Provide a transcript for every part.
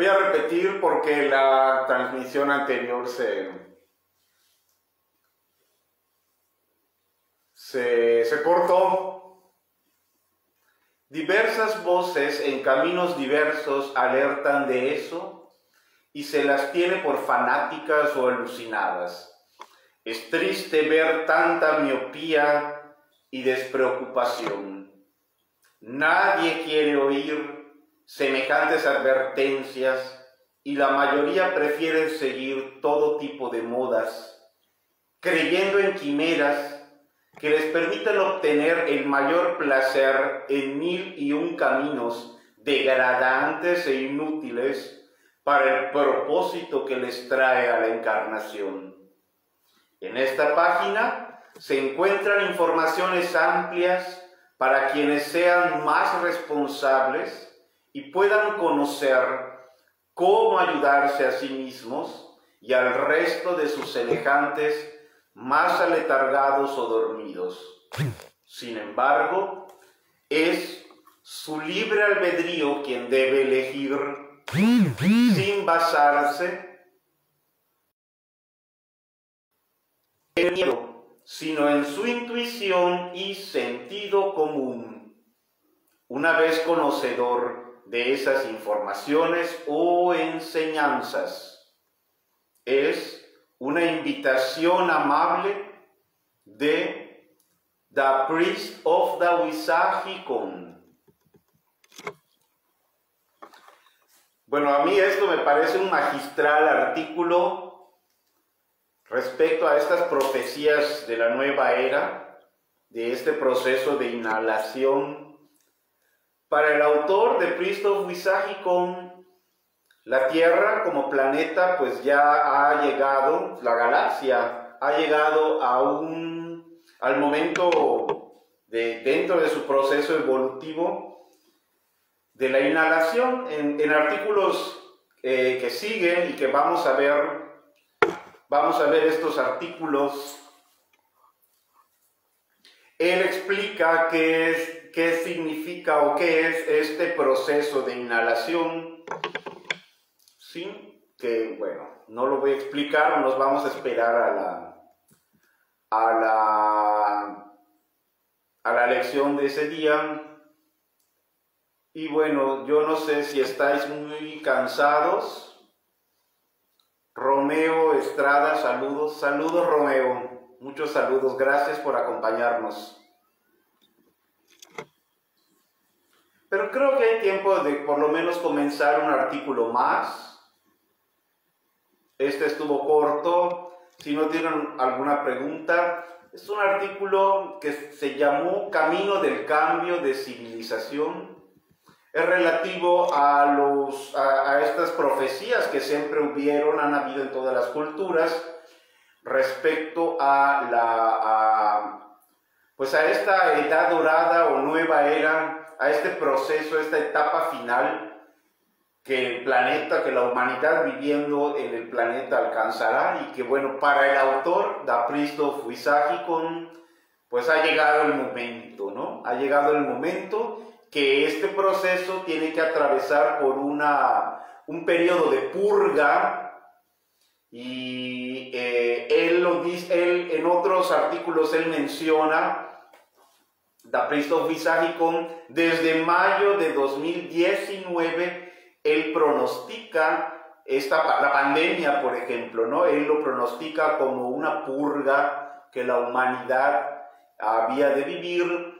Voy a repetir porque la transmisión anterior se, se, se cortó. Diversas voces en caminos diversos alertan de eso y se las tiene por fanáticas o alucinadas. Es triste ver tanta miopía y despreocupación. Nadie quiere oír semejantes advertencias y la mayoría prefiere seguir todo tipo de modas, creyendo en quimeras que les permitan obtener el mayor placer en mil y un caminos degradantes e inútiles para el propósito que les trae a la encarnación. En esta página se encuentran informaciones amplias para quienes sean más responsables y puedan conocer cómo ayudarse a sí mismos y al resto de sus semejantes más aletargados o dormidos. Sin embargo, es su libre albedrío quien debe elegir sin basarse en miedo, sino en su intuición y sentido común. Una vez conocedor de esas informaciones o enseñanzas, es una invitación amable de The Priest of the Wisahikon. Bueno, a mí esto me parece un magistral artículo respecto a estas profecías de la nueva era, de este proceso de inhalación. Para el autor de Priest of Wisahikon, la Tierra como planeta pues ya ha llegado, la galaxia ha llegado a un, al momento de, dentro de su proceso evolutivo de la inhalación. En, artículos eh, que siguen y que vamos a ver, vamos a ver estos artículos. Él explica qué es, qué significa o qué es este proceso de inhalación ¿sí? Que bueno, no lo voy a explicar, nos vamos a esperar a la, a la, a la lección de ese día. Y bueno, yo no sé si estáis muy cansados. Romeo Estrada, saludos, saludos Romeo, muchos saludos, gracias por acompañarnos. Pero creo que hay tiempo de por lo menos comenzar un artículo más este estuvo corto. Si no tienen alguna pregunta, es un artículo que se llamó Camino del Cambio de Civilización. Es relativo a, los, a, estas profecías que siempre hubieron, han habido en todas las culturas, respecto a la, pues a esta edad dorada o nueva era, a este proceso, esta etapa final que el planeta, que la humanidad viviendo en el planeta alcanzará y que bueno, para el autor, Da Pristo Fuisagicon, pues ha llegado el momento, ¿no? Ha llegado el momento que este proceso tiene que atravesar por una, un periodo de purga y eh, él lo dice, él en otros artículos él menciona Da Pristo Fuisagicon desde mayo de 2019 él pronostica esta, la pandemia, por ejemplo, ¿no? Él lo pronostica como una purga que la humanidad había de vivir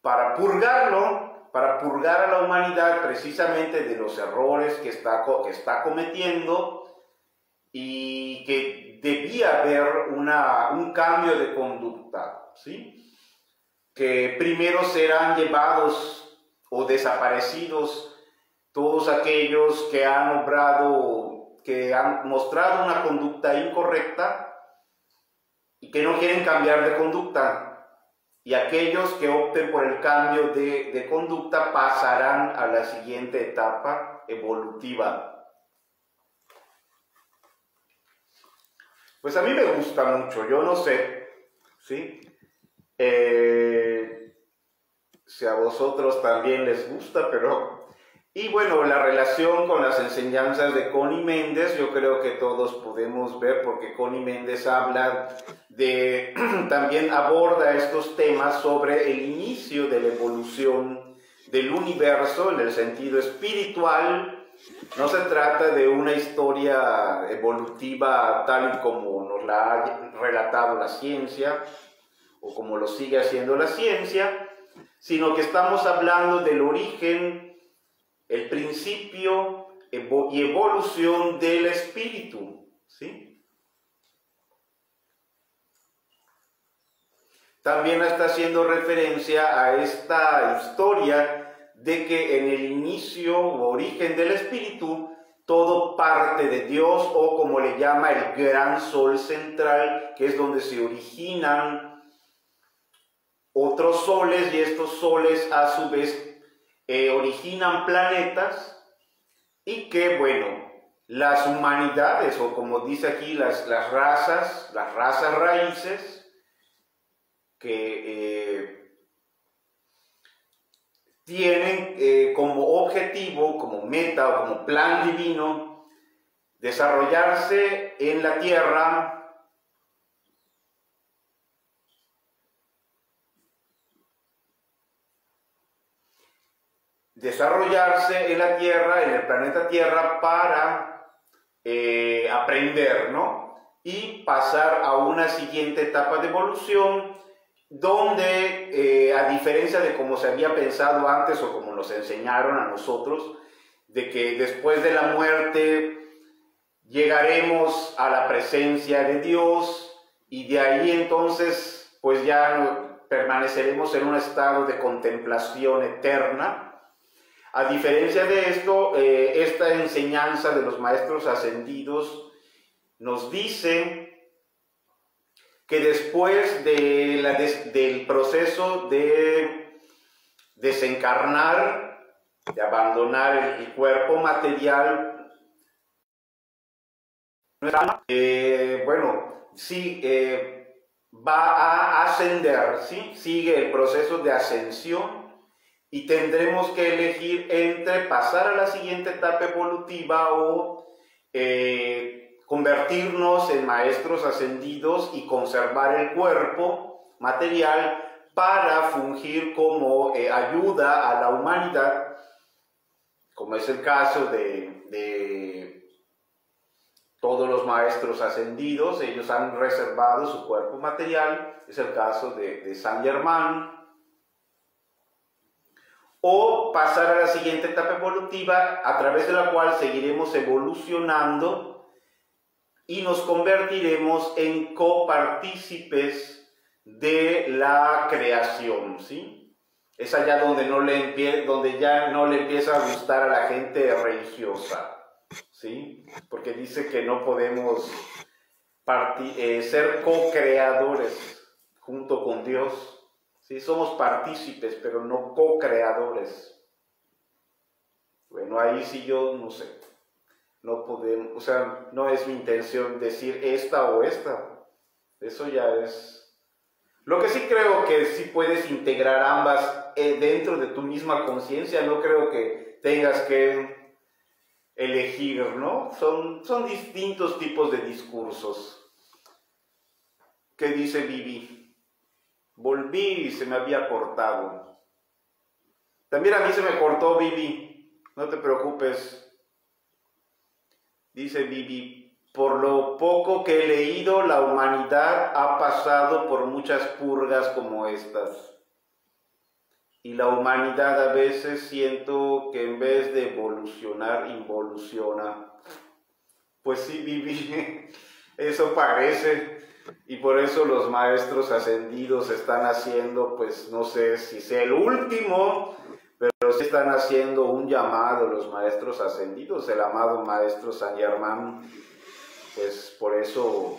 para purgarlo, para purgar a la humanidad precisamente de los errores que está, que está cometiendo y que debía haber una, un cambio de conducta, ¿sí? Que primero serán llevados o desaparecidos todos aquellos que han obrado, que han mostrado una conducta incorrecta y que no quieren cambiar de conducta. Y aquellos que opten por el cambio de, de conducta pasarán a la siguiente etapa evolutiva. Pues a mí me gusta mucho, yo no sé, ¿sí? Eh, si a vosotros también les gusta, pero Y bueno, la relación con las enseñanzas de Connie Méndez, yo creo que todos podemos ver, porque Connie Méndez habla de, también aborda estos temas sobre el inicio de la evolución del universo en el sentido espiritual. No se trata de una historia evolutiva tal y como nos la ha relatado la ciencia, o como lo sigue haciendo la ciencia, sino que estamos hablando del origen el principio y evolución del espíritu. ¿sí? También está haciendo referencia a esta historia de que en el inicio o origen del espíritu todo parte de Dios o como le llama el gran sol central, que es donde se originan otros soles y estos soles a su vez eh, originan planetas y que, bueno, las humanidades, o como dice aquí, las, las razas, las razas raíces, que eh, tienen eh, como objetivo, como meta o como plan divino, desarrollarse en la Tierra desarrollarse en la Tierra, en el planeta Tierra, para eh, aprender, ¿no? Y pasar a una siguiente etapa de evolución donde, eh, a diferencia de como se había pensado antes o como nos enseñaron a nosotros, de que después de la muerte llegaremos a la presencia de Dios y de ahí entonces pues ya permaneceremos en un estado de contemplación eterna, a diferencia de esto, eh, esta enseñanza de los maestros ascendidos nos dice que después de la del proceso de desencarnar, de abandonar el, cuerpo material, eh, bueno, sí, eh, va a ascender, ¿sí? sigue el proceso de ascensión y tendremos que elegir entre pasar a la siguiente etapa evolutiva o eh, convertirnos en maestros ascendidos y conservar el cuerpo material para fungir como eh, ayuda a la humanidad, como es el caso de, todos los maestros ascendidos, ellos han reservado su cuerpo material, es el caso de, de San Germán, o pasar a la siguiente etapa evolutiva a través de la cual seguiremos evolucionando y nos convertiremos en copartícipes de la creación, ¿sí? Es allá donde, no le donde ya no le empieza a gustar a la gente religiosa, ¿sí? Porque dice que no podemos eh, ser co-creadores junto con Dios, Sí, somos partícipes, pero no co-creadores. Bueno, ahí sí yo no sé. No podemos, o sea, no es mi intención decir esta o esta. Eso ya es. Lo que sí creo que sí puedes integrar ambas eh, dentro de tu misma conciencia, no creo que tengas que elegir, ¿no? Son, son distintos tipos de discursos. ¿Qué dice Vivi? Volví y se me había cortado. También a mí se me cortó Vivi. No te preocupes. Dice Vivi, por lo poco que he leído, la humanidad ha pasado por muchas purgas como estas. Y la humanidad a veces siento que en vez de evolucionar, involuciona. Pues sí, Vivi, eso parece. Y por eso los maestros ascendidos están haciendo, pues no sé si sea el último, pero sí están haciendo un llamado los maestros ascendidos, el amado maestro San Germán, pues por eso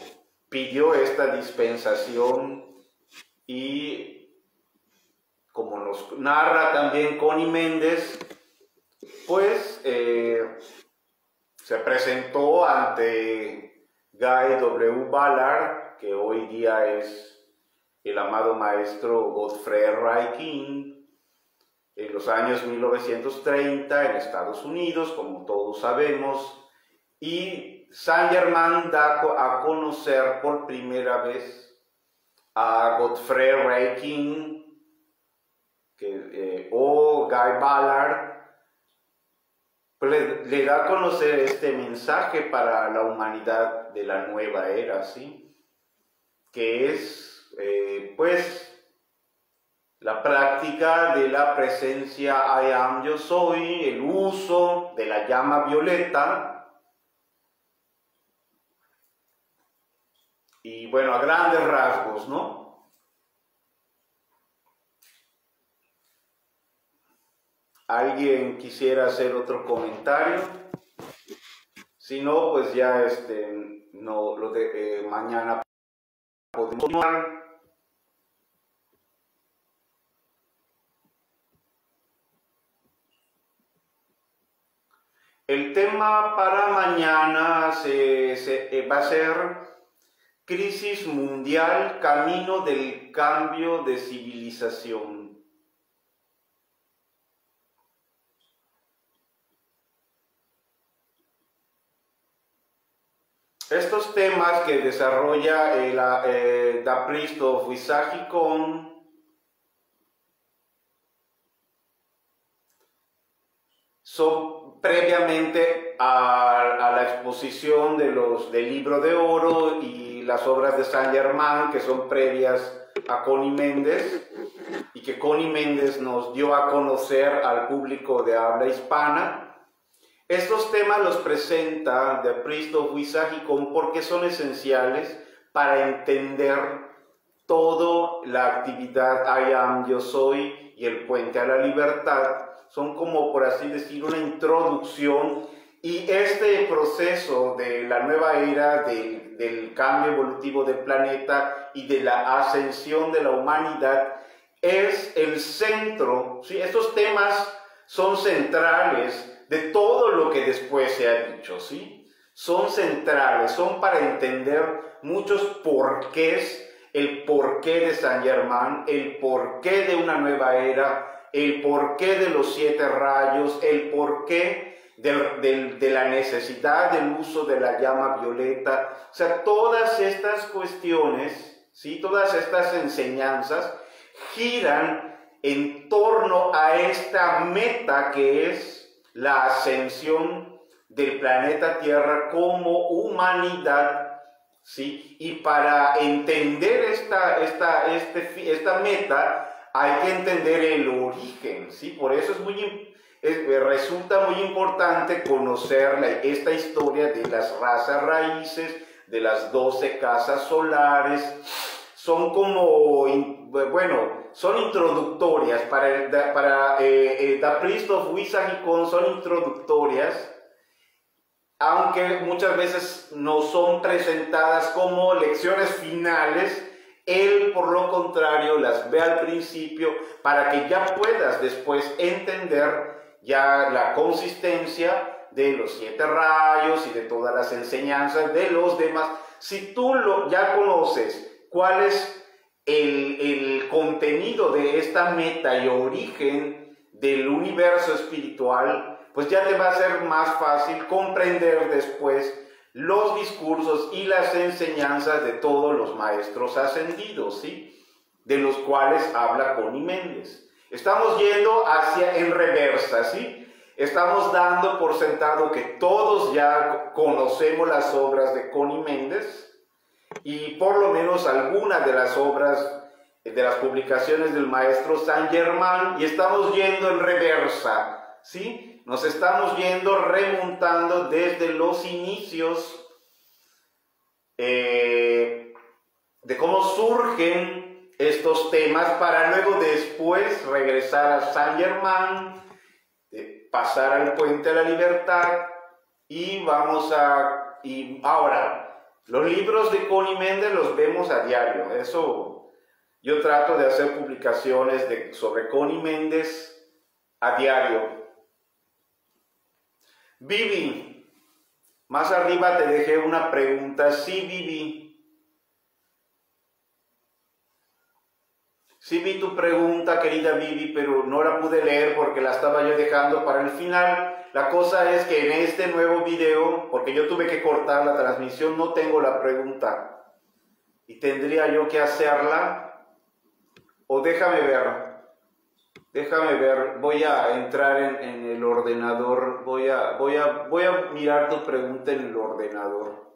pidió esta dispensación y como nos narra también Connie Méndez, pues eh, se presentó ante Guy W. Ballard, que hoy día es el amado maestro Godfrey Raikin, en los años 1930 en Estados Unidos, como todos sabemos, y Saint Germain da a conocer por primera vez a Godfrey Reiking eh, o Guy Ballard, pues le, da a conocer este mensaje para la humanidad de la nueva era, ¿sí? Que es, eh, pues, la práctica de la presencia I am, yo soy, el uso de la llama violeta, y bueno, a grandes rasgos, ¿no? ¿Alguien quisiera hacer otro comentario? Si no, pues ya este, no, lo de eh, mañana podemos continuar. El tema para mañana se, eh, va a ser crisis mundial, camino del cambio de civilización. Estos temas que desarrolla eh, Priest of son previamente a, la exposición de los, del libro de oro y las obras de Saint Germain que son previas a Connie Méndez y que Connie Méndez nos dio a conocer al público de habla hispana estos temas los presenta The Priest of Wisahikon porque son esenciales para entender toda la actividad I am, yo soy y el puente a la libertad. Son como, por así decir, una introducción y este proceso de la nueva era del cambio evolutivo del planeta y de la ascensión de la humanidad es el centro. ¿sí? Estos temas son centrales de todo lo que después se ha dicho, ¿sí? Son centrales, son para entender muchos porqués, el porqué de San Germán, el porqué de una nueva era, el porqué de los siete rayos, el porqué de, de, la necesidad del uso de la llama violeta. O sea, todas estas cuestiones, ¿sí? todas estas enseñanzas giran en torno a esta meta que es la ascensión del planeta Tierra como humanidad, ¿sí? Y para entender esta, esta, este, esta meta hay que entender el origen, ¿sí? Por eso es muy, resulta muy importante conocer esta historia de las razas raíces, de las doce casas solares, son como, bueno, son introductorias para, para eh, eh, The Priest of Wisahikon, son introductorias, aunque muchas veces no son presentadas como lecciones finales, él por lo contrario las ve al principio para que ya puedas después entender ya la consistencia de los siete rayos y de todas las enseñanzas de los demás. Si tú lo, ya conoces cuál es el, contenido de esta meta y origen del universo espiritual, pues ya te va a ser más fácil comprender después los discursos y las enseñanzas de todos los maestros ascendidos, ¿sí? De los cuales habla Connie Méndez. Estamos yendo hacia en reversa, ¿sí? Estamos dando por sentado que todos ya conocemos las obras de Connie Méndez, y por lo menos algunas de las obras de las publicaciones del maestro Saint Germain y estamos yendo en reversa, ¿sí? Nos estamos yendo remontando desde los inicios eh, de cómo surgen estos temas para luego después regresar a Saint Germain, pasar al puente de la libertad y vamos a... Y ahora, los libros de Connie Méndez los vemos a diario. Eso yo trato de hacer publicaciones sobre Connie Méndez a diario. Vivi, más arriba te dejé una pregunta. Sí, Vivi. Sí vi tu pregunta, querida Vivi, pero no la pude leer porque la estaba yo dejando para el final. La cosa es que en este nuevo video, porque yo tuve que cortar la transmisión, no tengo la pregunta. Y tendría yo que hacerla. O déjame ver. Déjame ver. Voy a entrar en, el ordenador. Voy a, voy, a, voy a mirar tu pregunta en el ordenador.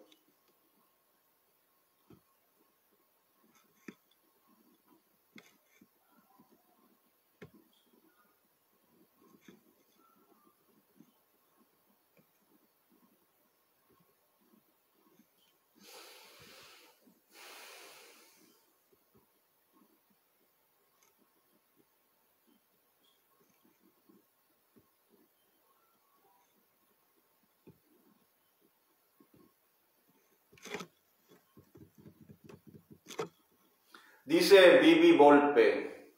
Dice Vivi Volpe,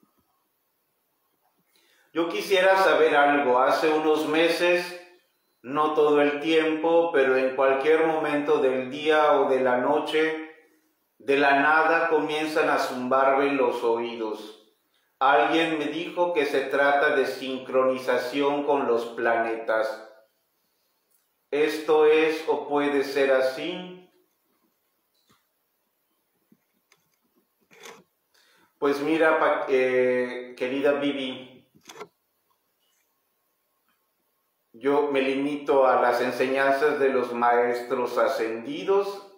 yo quisiera saber algo, hace unos meses, no todo el tiempo, pero en cualquier momento del día o de la noche, de la nada comienzan a zumbarme los oídos. Alguien me dijo que se trata de sincronización con los planetas. ¿Esto es o puede ser así? Pues mira, eh, querida Vivi, yo me limito a las enseñanzas de los maestros ascendidos.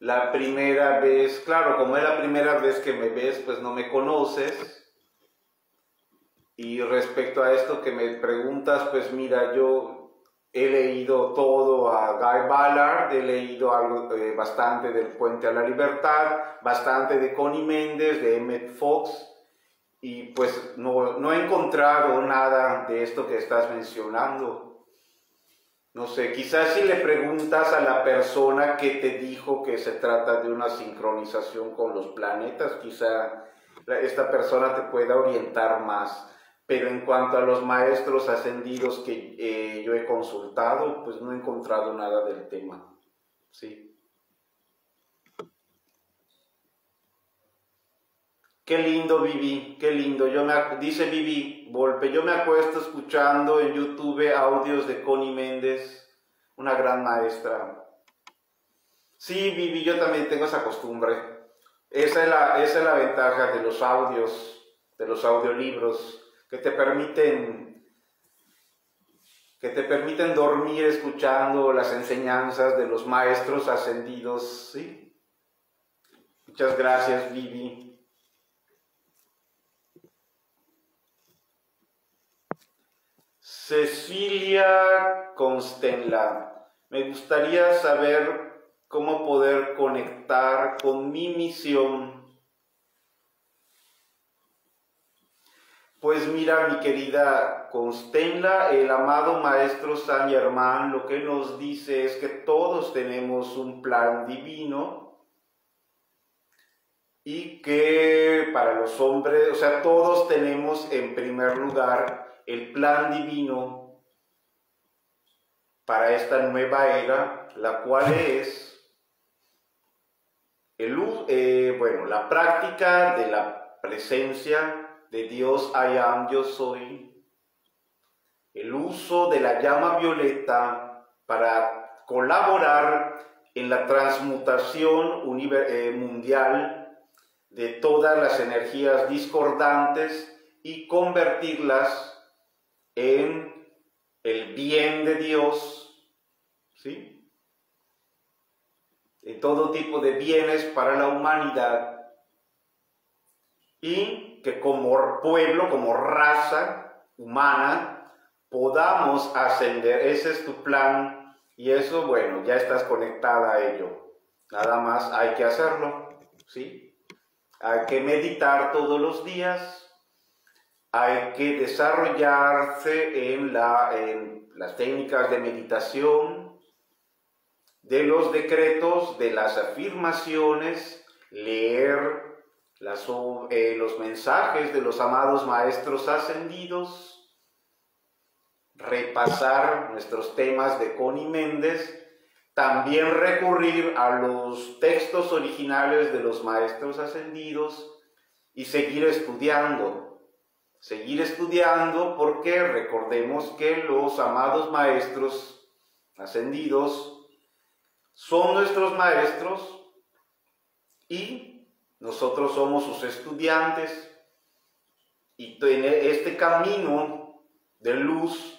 La primera vez, claro, como es la primera vez que me ves, pues no me conoces. Y respecto a esto que me preguntas, pues mira, yo He leído todo a Guy Ballard, he leído algo, eh, bastante del Puente a la Libertad, bastante de Connie Méndez, de Emmett Fox, y pues no, no he encontrado nada de esto que estás mencionando. No sé, quizás si le preguntas a la persona que te dijo que se trata de una sincronización con los planetas, quizá esta persona te pueda orientar más. Pero en cuanto a los maestros ascendidos que eh, yo he consultado, pues no he encontrado nada del tema. Sí. Qué lindo Vivi, qué lindo. Yo me, dice Vivi Volpe, yo me acuesto escuchando en YouTube audios de Connie Méndez, una gran maestra. Sí, Vivi, yo también tengo esa costumbre. Esa es la, esa es la ventaja de los audios, de los audiolibros que te permiten que te permiten dormir escuchando las enseñanzas de los maestros ascendidos, ¿sí? Muchas gracias, Vivi. Cecilia Constenla, me gustaría saber cómo poder conectar con mi misión Pues mira, mi querida Constenla, el amado Maestro San Germán lo que nos dice es que todos tenemos un plan divino y que para los hombres, o sea, todos tenemos en primer lugar el plan divino para esta nueva era, la cual es el, eh, bueno, la práctica de la presencia de Dios I am, yo soy, el uso de la llama violeta para colaborar en la transmutación eh, mundial de todas las energías discordantes y convertirlas en el bien de Dios, ¿sí? En todo tipo de bienes para la humanidad. Y que como pueblo, como raza humana, podamos ascender. Ese es tu plan y eso, bueno, ya estás conectada a ello. Nada más hay que hacerlo, ¿sí? Hay que meditar todos los días, hay que desarrollarse en, la, en las técnicas de meditación, de los decretos, de las afirmaciones, leer eh, los mensajes de los amados maestros ascendidos, repasar nuestros temas de Connie Méndez, también recurrir a los textos originales de los maestros ascendidos y seguir estudiando. Seguir estudiando porque recordemos que los amados maestros ascendidos son nuestros maestros y nosotros somos sus estudiantes. Y en este camino de luz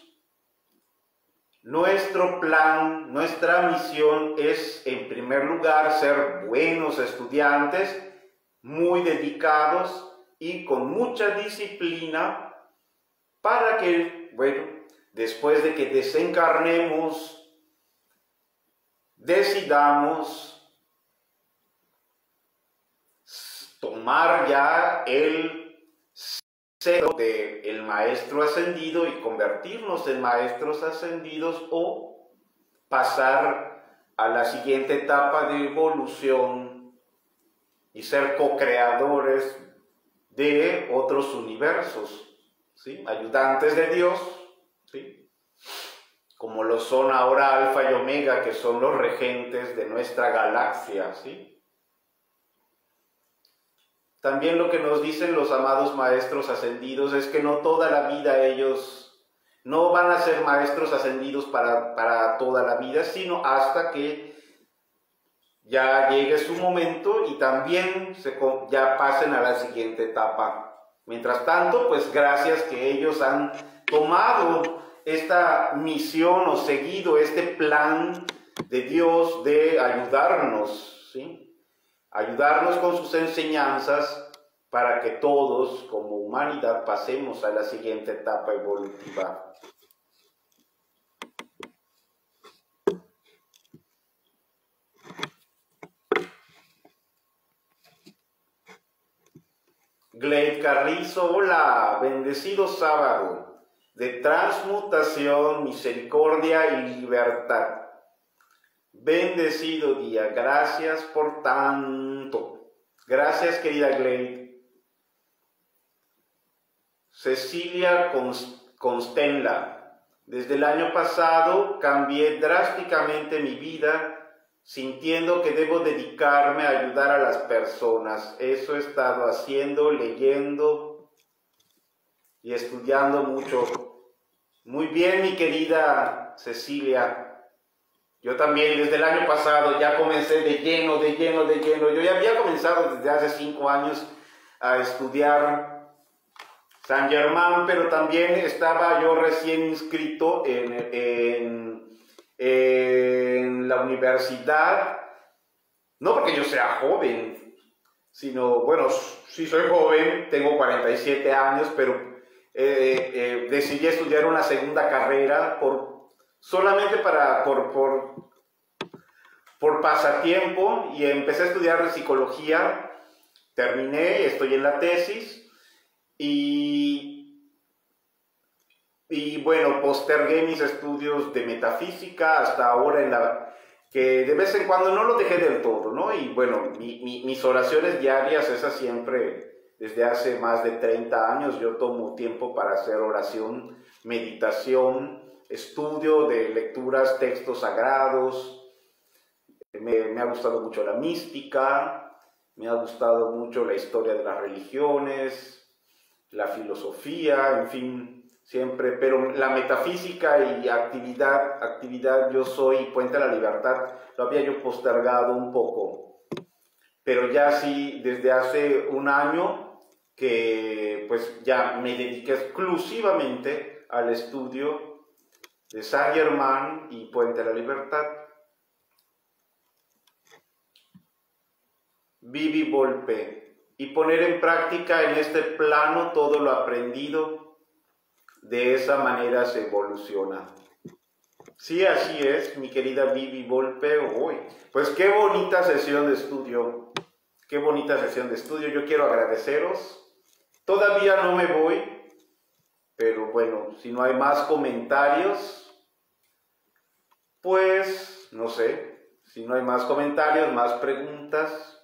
nuestro plan, nuestra misión es, en primer lugar, ser buenos estudiantes, muy dedicados y con mucha disciplina para que, bueno, después de que desencarnemos, decidamos tomar ya el de el maestro ascendido y convertirnos en maestros ascendidos o pasar a la siguiente etapa de evolución y ser co-creadores de otros universos, ¿sí? ayudantes de Dios, ¿sí? como lo son ahora Alfa y Omega, que son los regentes de nuestra galaxia, ¿sí? También lo que nos dicen los amados maestros ascendidos es que no toda la vida ellos no van a ser maestros ascendidos para, toda la vida, sino hasta que ya llegue su momento y también ya pasen a la siguiente etapa. Mientras tanto, pues gracias que ellos han tomado esta misión o seguido este plan de Dios de ayudarnos, ¿sí? Ayudarnos con sus enseñanzas para que todos como humanidad pasemos a la siguiente etapa evolutiva. Glade Carrizo, hola, bendecido sábado de transmutación, misericordia y libertad. Bendecido día, gracias por tanto. Gracias querida Glade. Cecilia Constenla, desde el año pasado cambié drásticamente mi vida sintiendo que debo dedicarme a ayudar a las personas. Eso he estado haciendo, leyendo y estudiando mucho. Muy bien, mi querida Cecilia. Yo también desde el año pasado ya comencé de lleno, de lleno, de lleno. Yo ya había comenzado desde hace cinco años a estudiar San Germán, pero también estaba yo recién inscrito en, en, la universidad. No porque yo sea joven, sino, bueno, sí soy joven, tengo 47 años, pero eh, eh, decidí estudiar una segunda carrera por solamente para, por, por, por pasatiempo y empecé a estudiar psicología, terminé, estoy en la tesis y, y bueno, postergué mis estudios de metafísica hasta ahora en la que de vez en cuando no lo dejé del todo, ¿no? Y bueno, mis oraciones diarias, esas siempre, desde hace más de 30 años, yo tomo tiempo para hacer oración, meditación, estudio de lecturas, textos sagrados. Me, ha gustado mucho la mística, me ha gustado mucho la historia de las religiones, la filosofía, en fin, siempre, pero la metafísica y actividad, actividad yo soy Puente a la Libertad, lo había yo postergado un poco, pero ya sí, desde hace un año que pues ya me dediqué exclusivamente al estudio de San Germán y Puente de la Libertad. Vivi Volpe y poner en práctica en este plano todo lo aprendido. De esa manera se evoluciona. Sí, así es, mi querida Vivi Volpe. Hoy, pues qué bonita sesión de estudio. Qué bonita sesión de estudio. Yo quiero agradeceros. Todavía no me voy, pero bueno, si no hay más comentarios, pues no sé, si no hay más comentarios, más preguntas.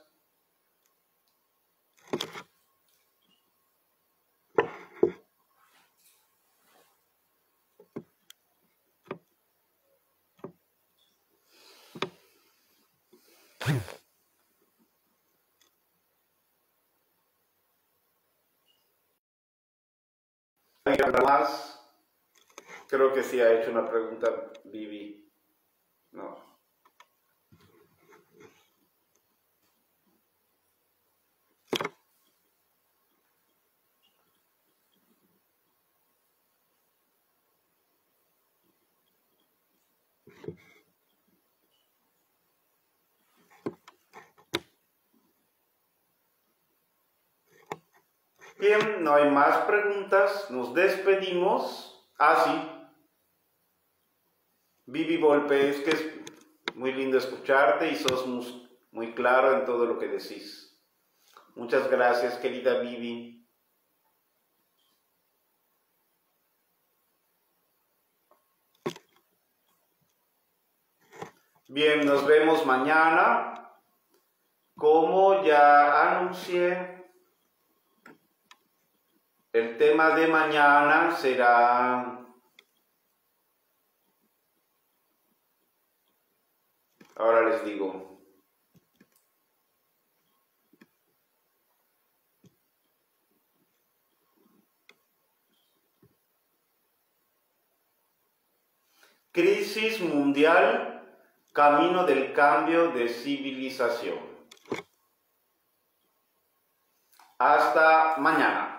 Más? Creo que sí ha hecho una pregunta Vivi. No. Bien, no hay más preguntas. Nos despedimos. Ah, sí. Vivi Volpe, es que es muy lindo escucharte y sos muy claro en todo lo que decís. Muchas gracias, querida Vivi. Bien, nos vemos mañana. Como ya anuncié, el tema de mañana será... Ahora les digo. Crisis mundial, camino del cambio de civilización. Hasta mañana.